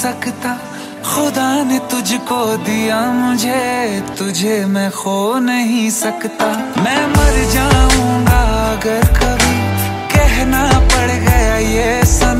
सकता। खुदा ने तुझको दिया मुझे, तुझे मैं खो नहीं सकता। मैं मर जाऊँगा अगर कभी। कहना पड़ गया ये सन।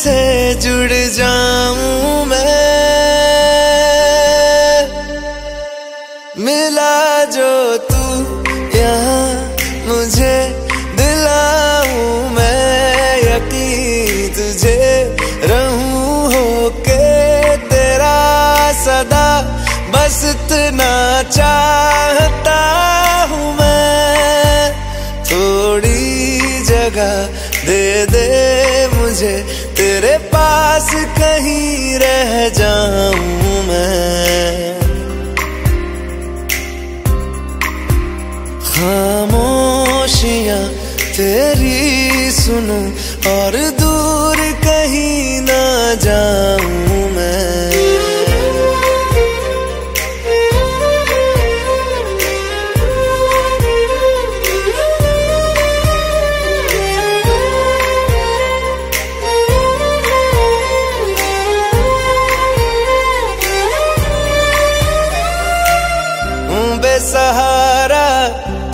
से जुड़ जाऊँ। कहीं रह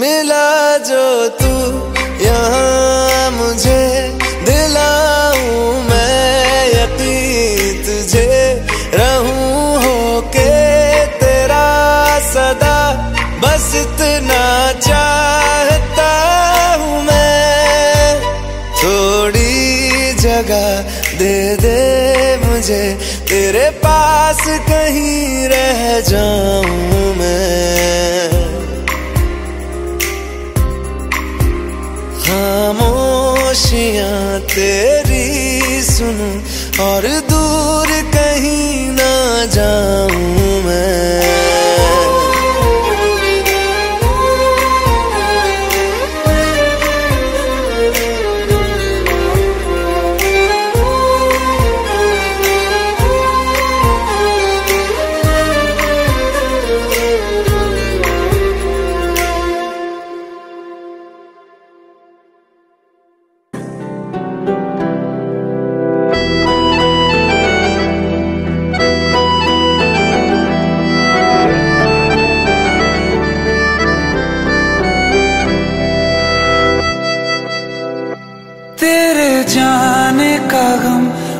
मिला जो तू, यहाँ मुझे दिलाऊं मैं यकीन तुझे। रहूँ होके तेरा सदा, बस इतना चाहता हूँ मैं। थोड़ी जगह दे दे मुझे, तेरे पास कहीं रह जाऊँ।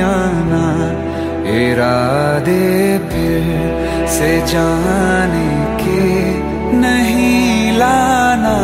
आना इरादे फिर से जाने के नहीं लाना।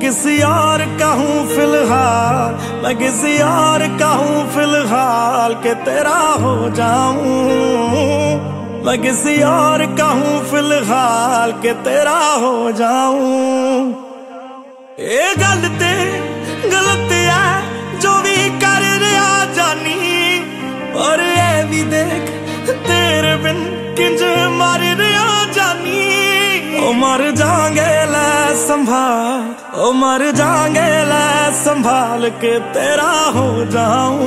किसी यार का हूँ फ़िलहाल। मैं किसी यार का हूँ फ़िलहाल के तेरा हो जाऊँ। मैं किसी यार का हूँ फ़िलहाल के तेरा हो जाऊँ। ये गलते, गलत है, जो भी कर रहा जानी। और ये भी देख, तेरे बिन किंज मर रहा जानी। ओ मर जागे ले संभाल। ओ, मर जाएँगे संभाल के तेरा हो जाऊँ।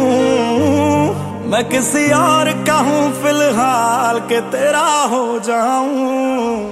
मैं किसी और का हूँ, फ़िलहाल के तेरा हो जाऊँ।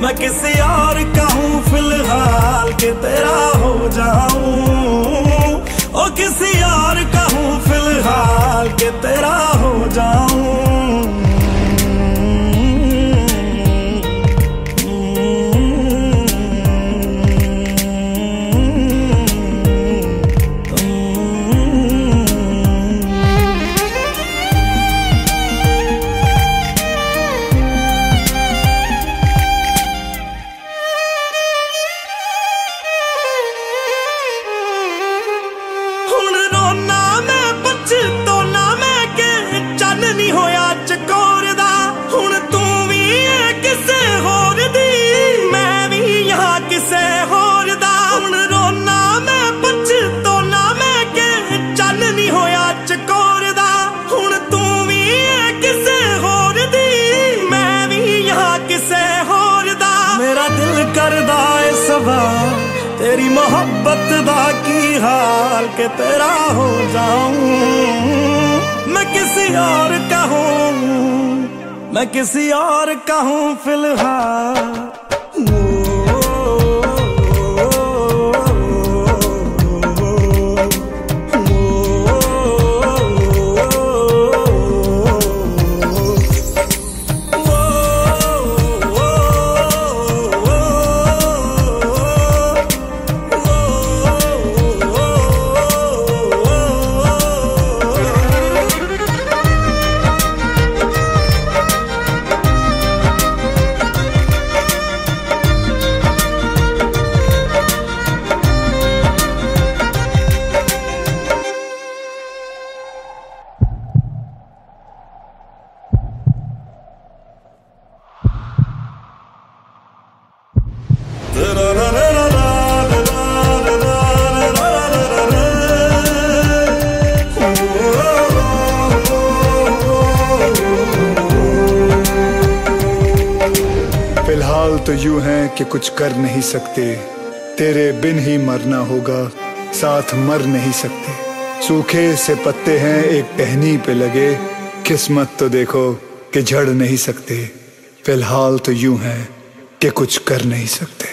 मैं किसी और का हूँ, फ़िलहाल के तेरा हो जाऊँ। ओ किसी और का हूँ, फ़िलहाल के तेरा हो जाऊँ। मोहब्बत बाकी हाल के तेरा हो जाऊँ। मैं किसी और का हूँ, मैं किसी और का हूँ फ़िलहाल। कुछ कर नहीं सकते। तेरे बिन ही मरना होगा, साथ मर नहीं सकते। सूखे से पत्ते हैं, एक टहनी पे लगे। किस्मत तो देखो कि झड़ नहीं सकते। फ़िलहाल तो यूँ है कि कुछ कर नहीं सकते।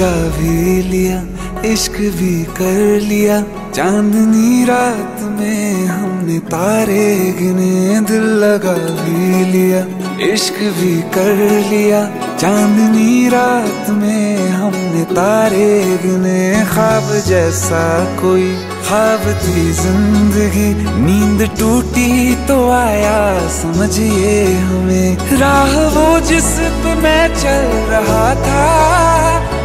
लगा भी लिया, इश्क भी कर लिया। चांदनी रात में हमने तारे गिने, दिल लगा भी लिया, इश्क भी कर लिया। चांदनी रात में हमने तारे गिने, ख्वाब जैसा कोई, ख्वाब थी ज़िंदगी। नींद टूटी तो आया, समझिए हमें। राह वो जिस पे मैं चल रहा था।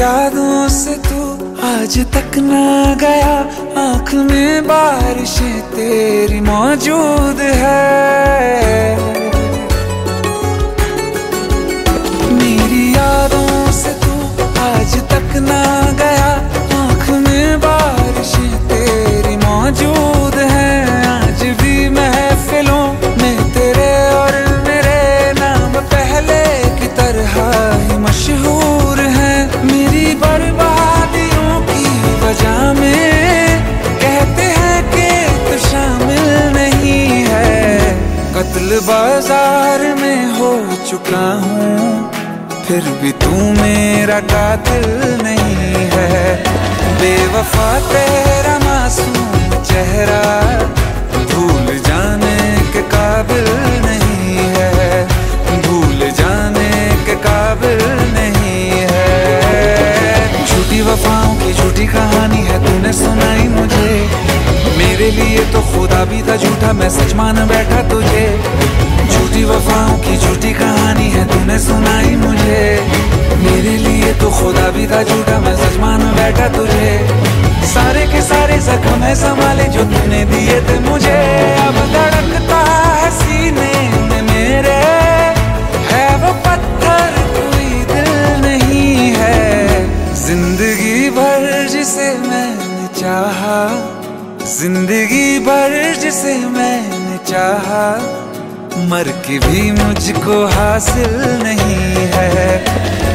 यादों से तू आज तक ना गया। आँख में बारिश तेरी मौजूद है। चुका हूँ, फिर भी तू मेरा कातिल नहीं है। बेवफा तेरा मासूम चेहरा भूल जाने के काबिल नहीं है। भूल जाने के काबिल नहीं है। झूठी वफाओं की झूठी कहानी है, तूने सुनाई मुझे। मेरे लिए तो खुदा भी था झूठा, मैं सच मान बैठा तुझे। झूठी वफाओं की झूठी कहानी है तूने सुनाई मुझे। मेरे लिए तो खुदा भी था झूठा, मैं सच मान बैठा तुझे। सारे के सारे जख्म है संभाले जो तूने दिए थे मुझे। अब धड़कता है सीने में मेरे। है वो पत्थर, कोई दिल नहीं है। ज़िंदगी भर जिसे मैंने चाहा, ज़िंदगी भर जिसे मैंने चाहा। मर के भी मुझको हासिल नहीं है।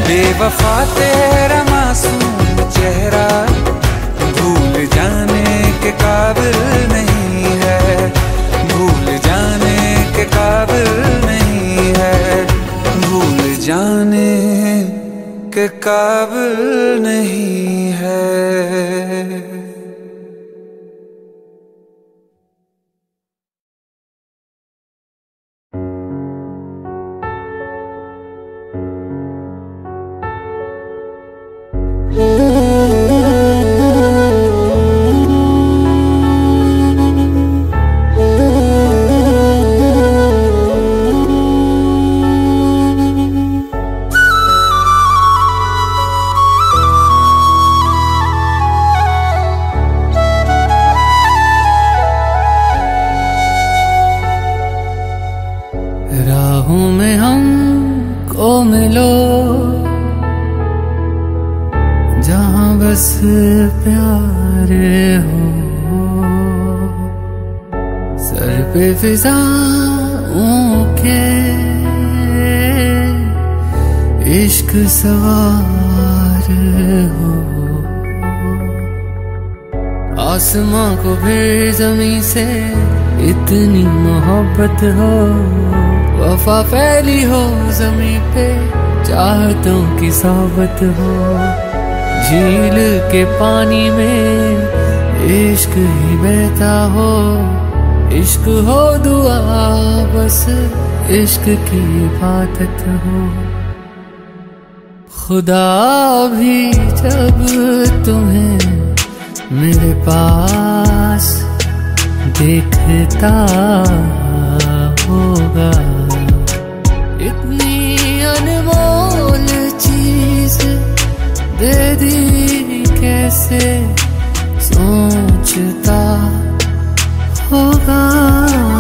बेवफा तेरा मासूम चेहरा भूल जाने के काबिल नहीं है। भूल जाने के काबिल नहीं है। भूल जाने के काबिल नहीं रात हो, वफा फैली हो जमी पे चाहतों की सोबत हो। झील के पानी में इश्क ही बहता हो, इश्क हो दुआ, बस इश्क की इबादत हो। खुदा भी जब तुम्हें मेरे पास देखता होगा। इतनी अनमोल चीज़ दे दी कैसे? सोचता होगा।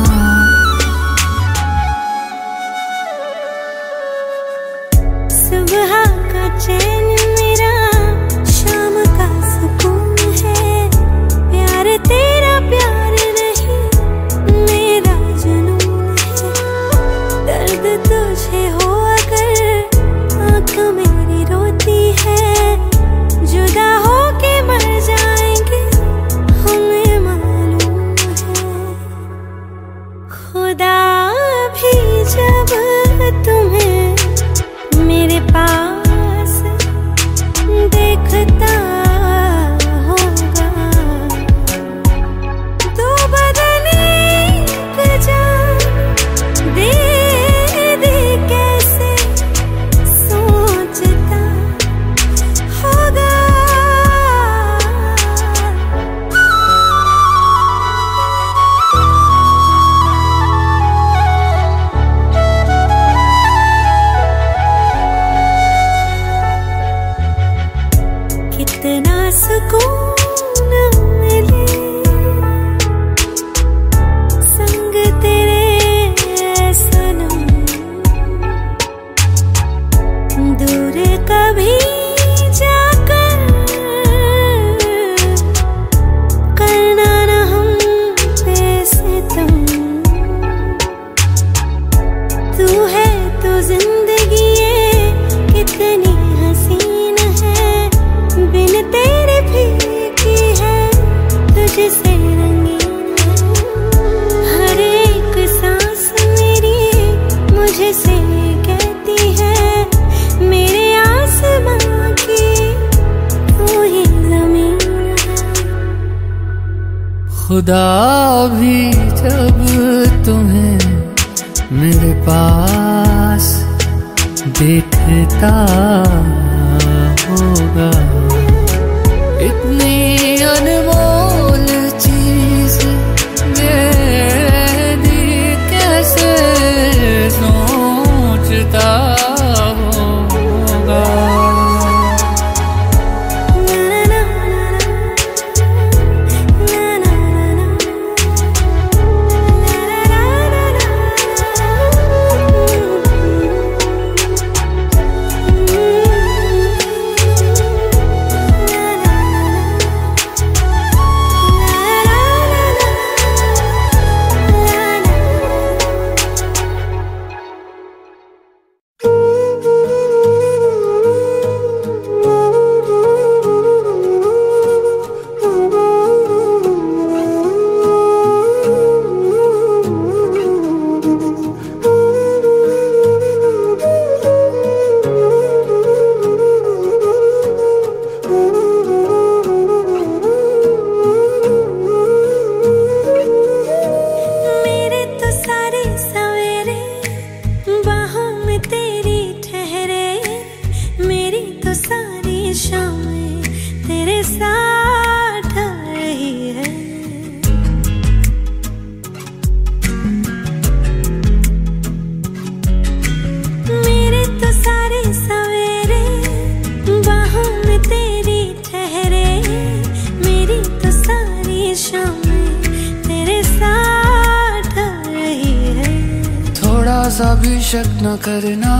करना,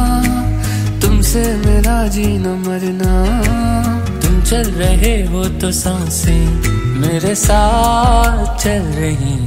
तुमसे मेरा जी न मरना। तुम चल रहे हो तो साँसें मेरे साथ चल रही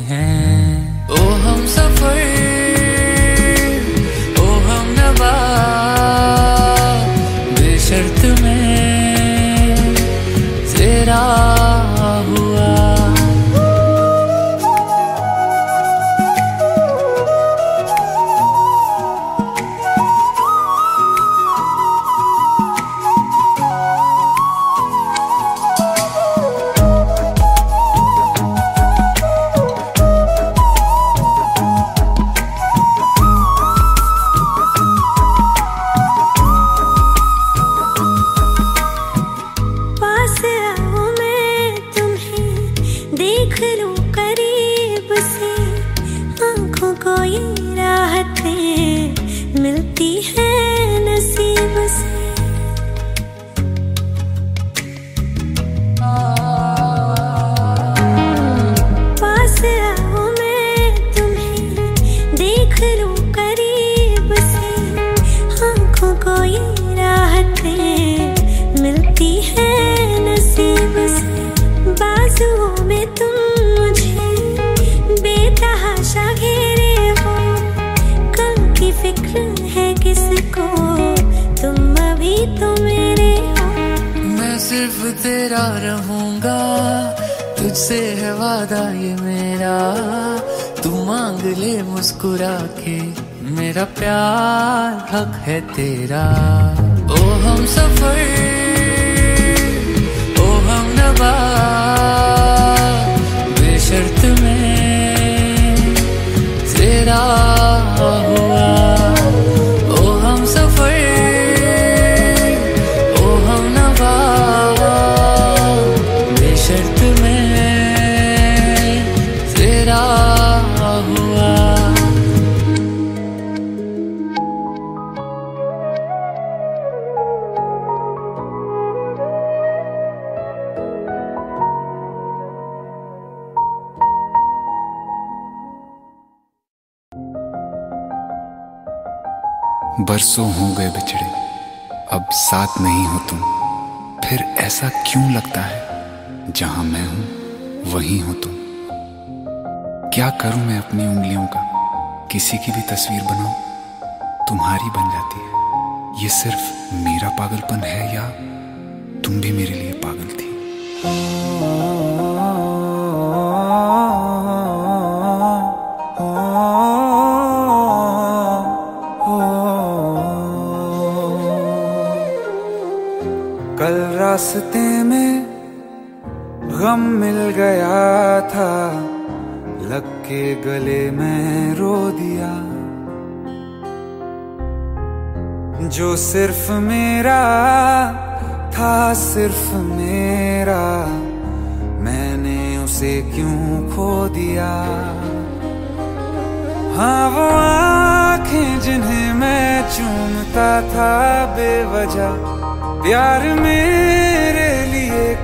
बरसों हो गए बिछड़े। अब साथ नहीं हो तुम। फिर ऐसा क्यों लगता है? जहाँ मैं हूँ, वहीं हो तुम। क्या करूँ मैं अपनी उंगलियों का? किसी की भी तस्वीर बनाऊँ? तुम्हारी बन जाती है। ये सिर्फ़ मेरा पागलपन है या तुम भी मेरे लिए पागल थी? रास्ते में गम मिल गया था, लग के गले में रो दिया। जो सिर्फ़ मेरा था, सिर्फ़ मेरा, मैंने उसे क्यों खो दिया? हाँ वो आँखें जिन्हें मैं चूमता था, बेवजह प्यार लिए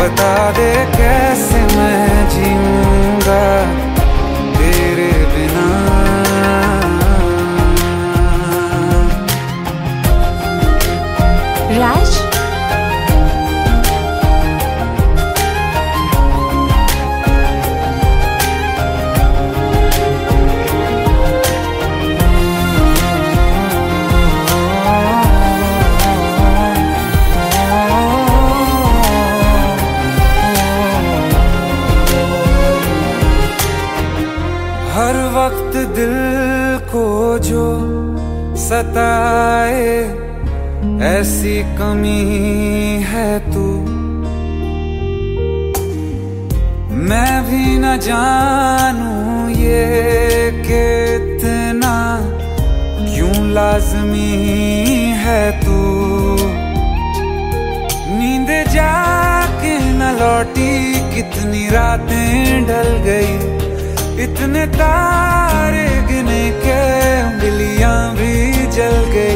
बता दे कैसे मैं जीऊँगा? ऐसी कमी है तू। मैं भी न जानू ये कितना क्यों लाजमी है तू। नींद जाके न लौटी, कितनी रातें ढल गई। इतने तारे गिने के, उंगलियाँ भी जल गई।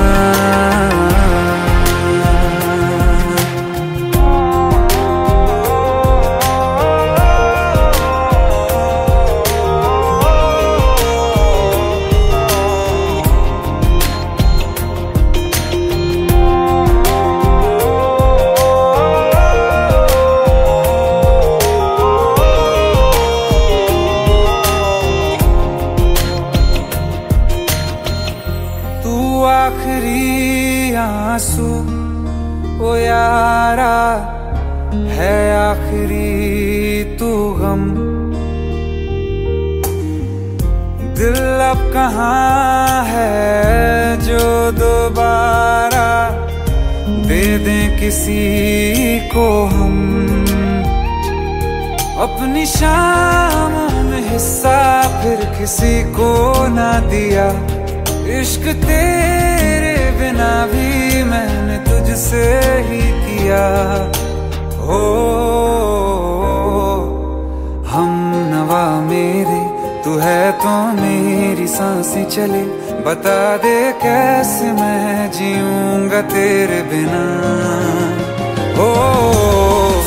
कहाँ है जो दोबारा दे दें किसी को हम। अपनी शाम में हिस्सा फिर किसी को ना दिया। इश्क तेरे बिना भी मैंने तुझसे ही किया। हो, हम नवा मेरे तू है तो मेरी साँसें चले। बता दे कैसे मैं जीऊँगा तेरे बिना। ओ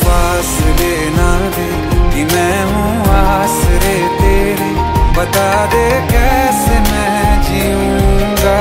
फासले ना दे कि मैं हूँ आसरे तेरे। बता दे कैसे मैं जीऊँगा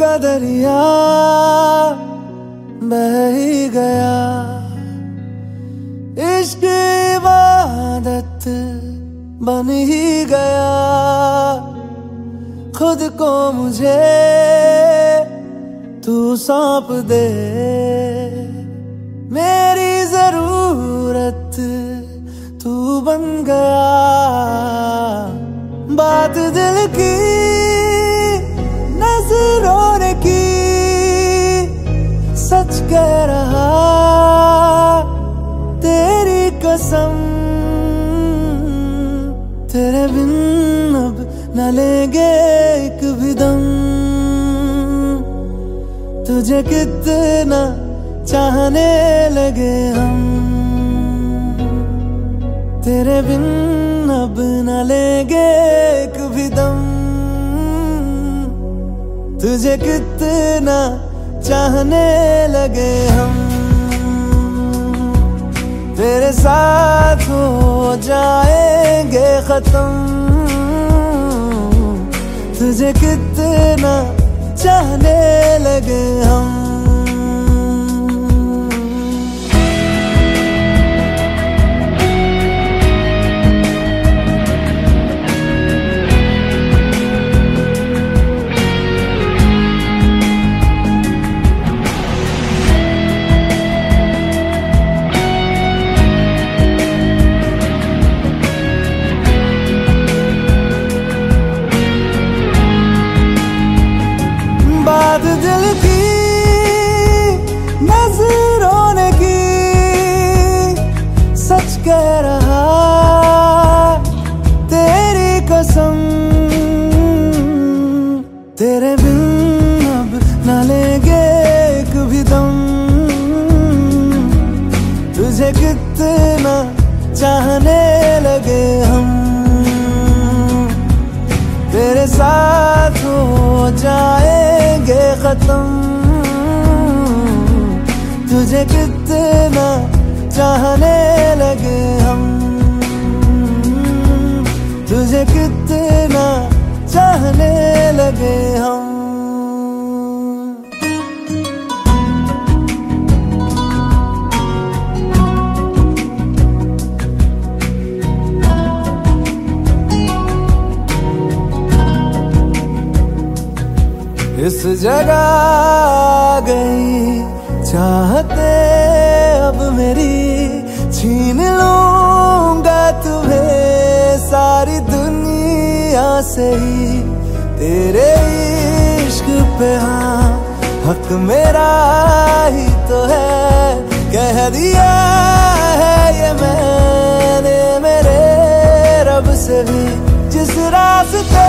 का दरिया बह ही गया। इश्क इबादत बन ही गया। खुद को मुझे तू सौंप दे। मेरी ज़रूरत तू बन गया। न लेंगे एक भी दम। तुझे कितना चाहने लगे हम। तेरे बिन अब न लेंगे एक भी दम। तुझे कितना चाहने लगे हम। तेरे साथ हो जाएँगे खत्म। तुझे कितना चाहने लगे हम। चाहने लगे हम। तुझे कितना चाहने लगे हम। इस जगह से ही तेरे इश्क पे हाँ हक मेरा ही तो है। कह दिया है ये मैंने मेरे रब से भी, जिस रास्ते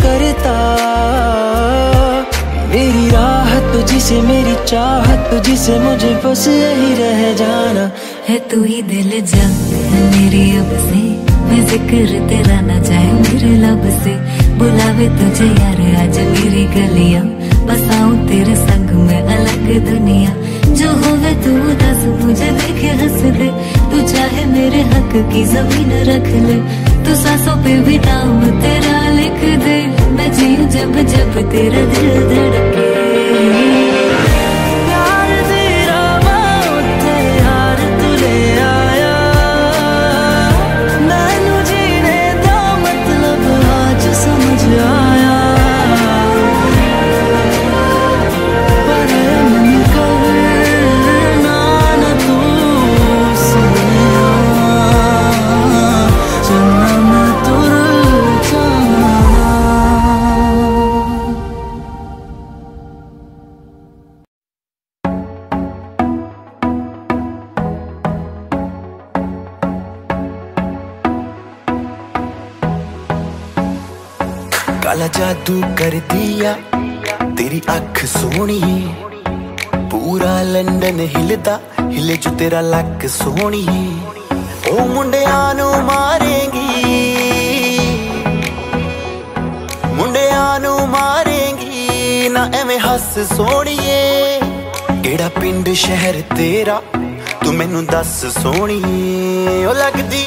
करता। मेरी राह तुझसे मेरी चाहत तुझसे मुझे बस यही रह जाना। है तू ही दिल जा है मेरी अब से। मैं ज़िक्र तेरा ना जाए, मेरे लब से। बुलावे तुझे यार, आज मेरी गलियाँ। बसाऊं तेरे संग, में अलग दुनिया। जो होवे तू दस, मुझे देखे हंस दे। तू चाहे मेरे हक की ज़मीन रख ले। तू सासों पे भी नाम तेरा लिख दे। मैं जीऊं जब जब तेरा दिल धड़के। ਜਾਦੂ ਕਰਦੀ ਆ ਤੇਰੀ ਅੱਖ ਸੋਹਣੀ, ਪੂਰਾ ਲੰਡਨ ਹਿਲਦਾ ਹਿਲੇ ਚ ਤੇਰਾ ਲੱਕ ਸੋਹਣੀ। ਉਹ ਮੁੰਡਿਆਂ ਨੂੰ ਮਾਰੇਗੀ। ਮੁੰਡਿਆਂ ਨੂੰ ਮਾਰੇਗੀ। ਨਾ ਐਵੇਂ ਹੱਸ ਸੋਹਣੀਏ। ਕਿਹੜਾ ਪਿੰਡ, ਸ਼ਹਿਰ ਤੇਰਾ? ਤੂੰ ਮੈਨੂੰ ਦੱਸ ਸੋਹਣੀਏ। ਉਹ ਲੱਗਦੀ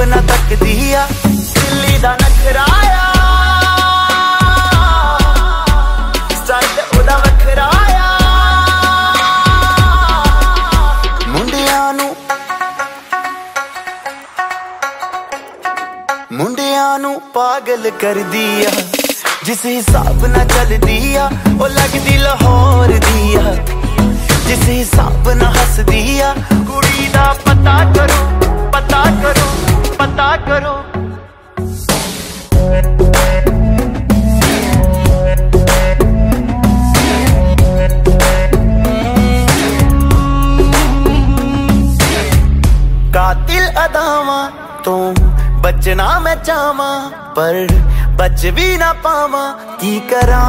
ਰੱਬ ਤੱਕਦੀ ਆ। ਦਿੱਲੀ ਦਾ ਨਖਰਾਇਆ ਸਟਾਈਲ ਮੁੰਡਿਆਂ ਨੂੰ ਪਾਗਲ ਕਰਦੀ ਆ। ਜਿਸ ਹਿਸਾਬ ਨਾਲ ਚੱਲਦੀ ਆ, ਉਹ ਲੱਗਦੀ ਲਾਹੌਰ ਦੀ ਆ। ਜਿਸ ਹਿਸਾਬ ਨਾਲ ਹੱਸਦੀ ਆ चावा पर बच भी ना पावा, की करा?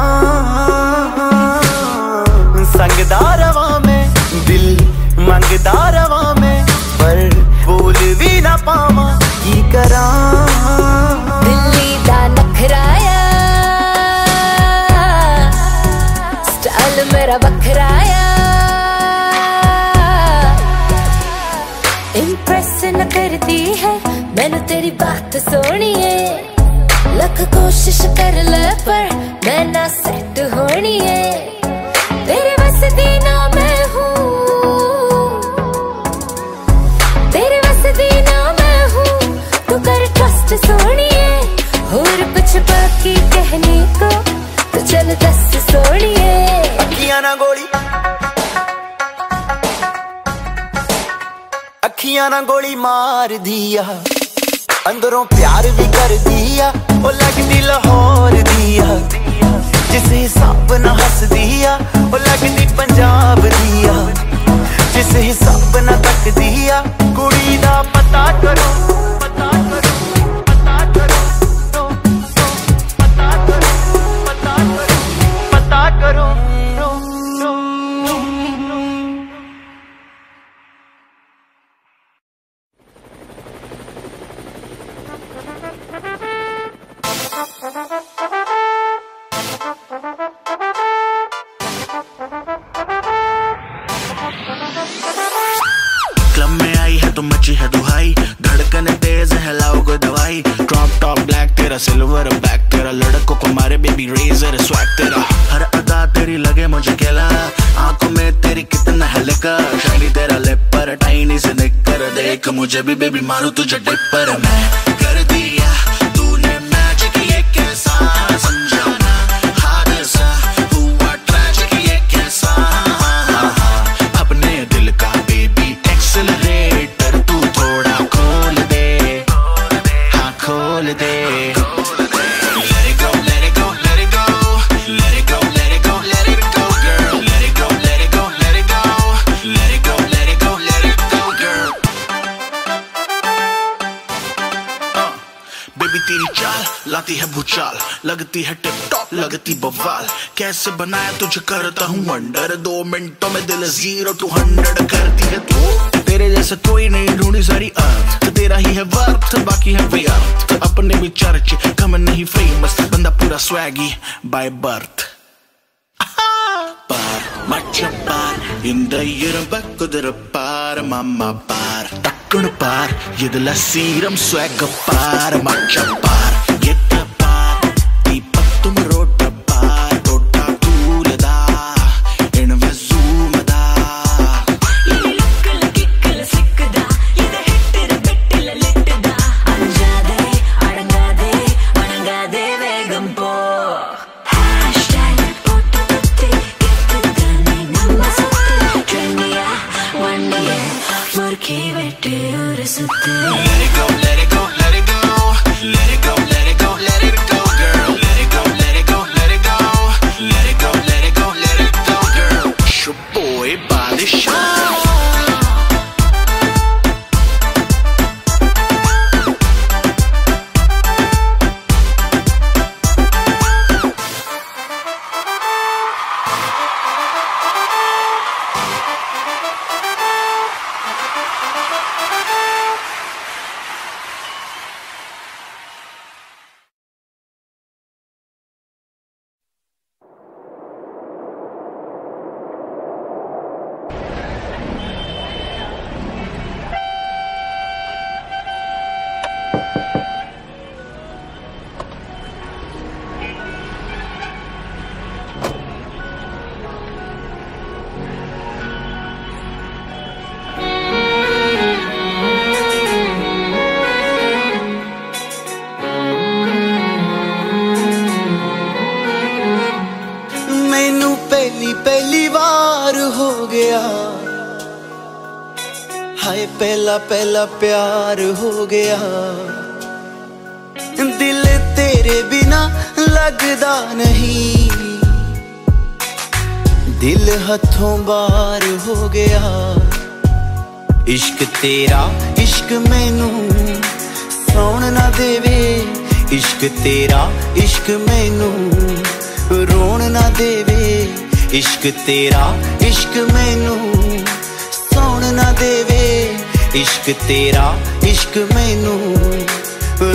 संगदारवा में, दिल मंगदारवा में, पर बोल भी ना पावा, की करा? दिल्ली दा नखराया, स्टाइल मेरा बखराया। मैंने तेरी बात सोनी है। लख कोशिश कर ले, पर मैं ना सेट होनी है। तेरे बस दी ना मैं हूँ। तेरे बस दी ना मैं हूँ। तू कर ट्रस्ट सोनिए और कुछ बाकी कहने को तो चल दस सोनिए अखियाँ ना गोली। अखियाँ ना गोली मार दिया। अंदरों प्यार भी कर दिया ओ लगदी लाहौर दिया जिस हिसाब ना हस दिया ओ लगदी पंजाब दिया जिस हिसाब ना तक दिया कुड़ी दा पता करो पता करो तो मची है दुहाई। धड़कन तेज है लाओ को दवाई। ड्रॉप टॉप ब्लैक तेरा सिल्वर बैक तेरा लड़कों को मारे बेबी रेजर स्वैग तेरा। हर अदा तेरी लगे मुझे केला। आँखों में तेरी कितना है लेकर शाइनी तेरा लिप पर टाइनी से निकर, देख मुझे भी बेबी मारू तुझे डिप पर मैं कर चाल लाती है भूचाल लगती है टिप टॉप लगती बवाल कैसे बनाया तुझे करता हूँ अंडर दो मिनटों में दिल जीरो टू हंड्रेड करती है तू तेरे जैसा कोई नहीं ढूंढी सारी अर्थ तेरा ही है वर्थ बाकी है व्यर्थ अपने भी चर्च कम नहीं फेमस बंदा पूरा swaggy by birth par, matcha par இந்த இரும்ப குதிரை பார் மாமா பார் டக்குனு பார் இதுல serum ஸ்வேக bar Machcha get up. this show. पहला प्यार हो गया। दिल तेरे बिना लगदा नहीं। दिल हथों बार हो गया। इश्क तेरा, इश्क मैनू सौन ना देवे। इश्क तेरा, इश्क मैनू रोन ना देवे। इश्क तेरा, इश्क मैनू इश्क तेरा इश्क मैनू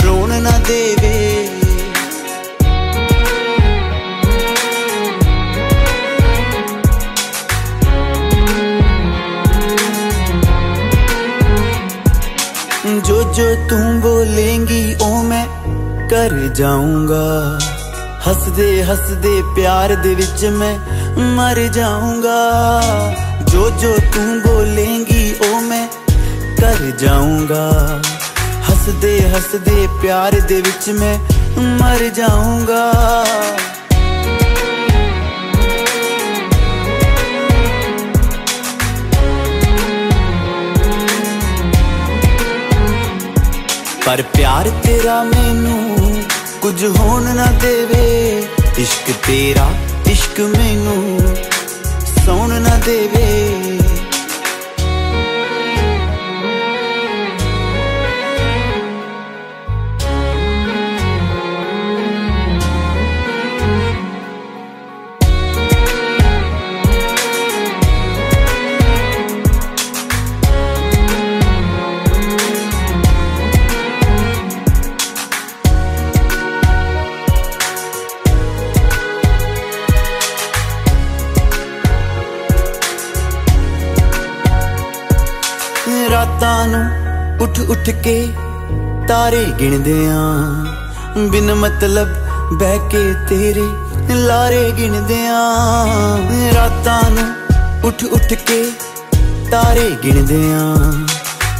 रोन ना देवे जो जो तू बोलेंगी ओ मैं कर जाऊँगा हसदे हसदे प्यार दे विच मैं मर जाऊँगा जो जो तू बोलेंगी ओ मैं ਕਰ ਜਾਊਂਗਾ। ਹੱਸਦੇ ਹੱਸਦੇ ਪਿਆਰ ਦੇ ਵਿੱਚ ਮੈਂ ਮਰ ਜਾਊਂਗਾ। ਪਰ ਪਿਆਰ ਤੇਰਾ ਮੈਨੂੰ ਕੁਝ ਹੋਣ ਨਾ ਦੇਵੇ। ਇਸ਼ਕ ਤੇਰਾ, ਇਸ਼ਕ ਮੈਨੂੰ ਸੌਣ ਨਾ ਦੇਵੇ। ਰਾਤਾਂ ਨੂੰ ਉੱਠ ਉੱਠ ਕੇ ਤਾਰੇ ਗਿਣਦੇ ਆਂ। ਬਿਨ ਮਤਲਬ ਬਹਿ ਕੇ ਤੇਰੇ ਲਾਰੇ ਗਿਣਦੇ ਆਂ। ਰਾਤਾਂ ਨੂੰ ਉੱਠ ਉੱਠ ਕੇ ਤਾਰੇ ਗਿਣਦੇ ਆਂ।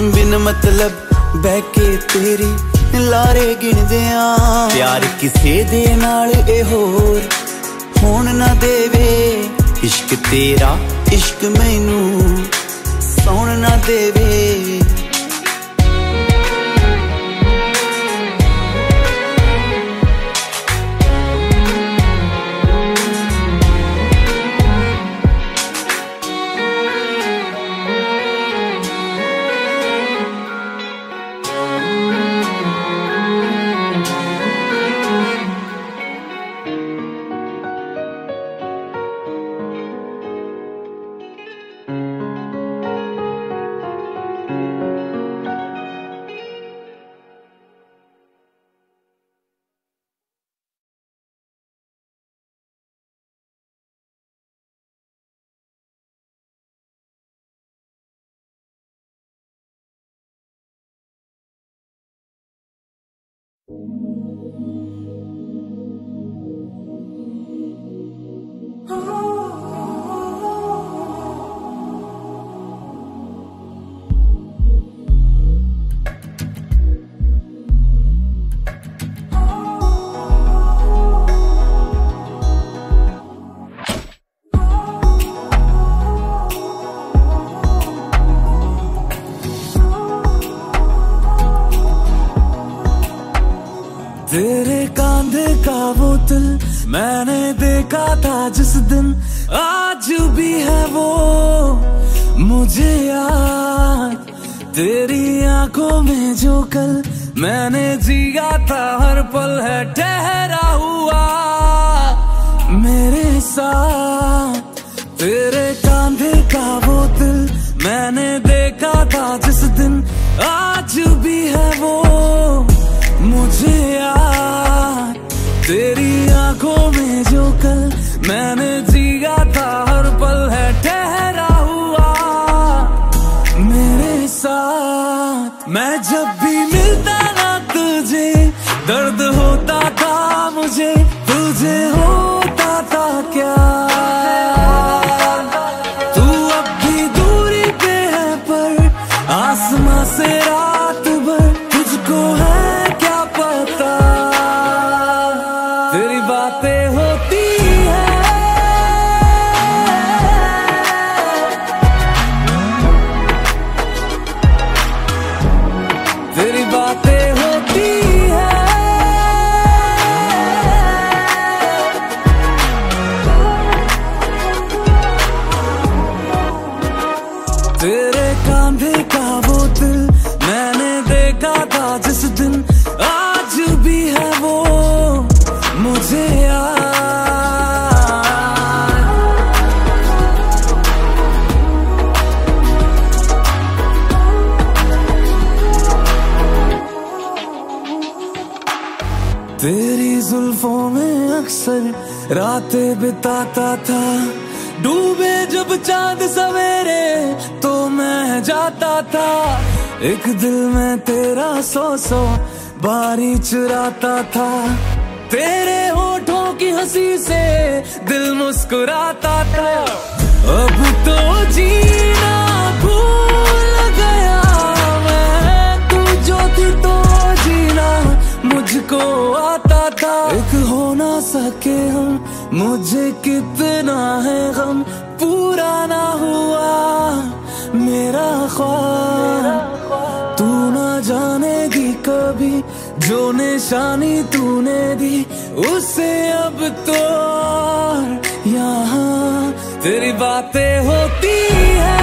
ਬਿਨ ਮਤਲਬ ਬਹਿ ਕੇ ਤੇਰੇ ਲਾਰੇ ਗਿਣਦੇ ਆਂ। ਪਿਆਰ ਕਿਸੇ ਦੇ ਨਾਲ ਇਹ ਹੋਰ ਹੋਣ ਨਾ ਦੇਵੇ। ਇਸ਼ਕ ਤੇਰਾ ਇਸ਼ਕ ਮੈਨੂੰ ಸೋಣ ದೇವಿ आँखों में जो कल मैंने जिया था, हर पल है ठहरा हुआ। मेरे साथ, तेरे कांधे का वो दिल मैंने देखा था, जिस दिन आज भी है वो। मुझे याद, तेरी आँखों में जो रातें बिताता था। डूबे जब चाँद सवेरे तो मैं जाता था। एक दिल में तेरा सो सो बारी चुराता था। तेरे होठों की हँसी से दिल मुस्कुराता था। अब तो जीना भूल गया मैं, तू जो थी तो जीना मुझको आता था। एक हो ना सके हम मुझे कितना है गम पूरा ना हुआ। मेरा ख्वाब, तू ना जानेगी कभी, जो निशानी तूने दी, उसे अब तो यहाँ तेरी बातें होती है।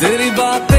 तेरी बात